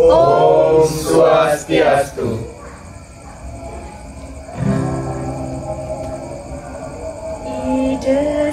Om Swastiastu. Ida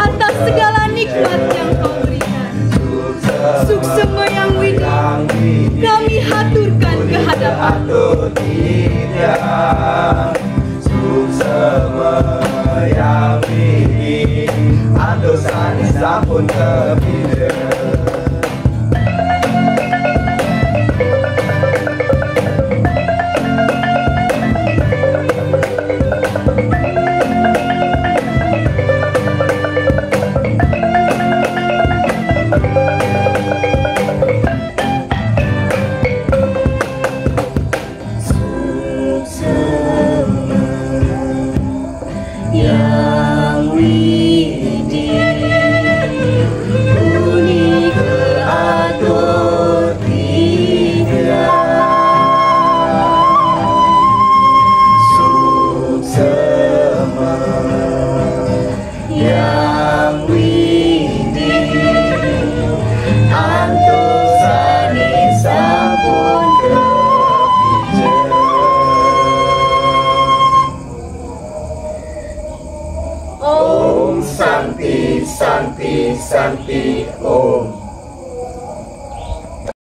atas segala nikmat yang kau berikan. Suksema yang wina, kami haturkan kehadapan. い。Santi Om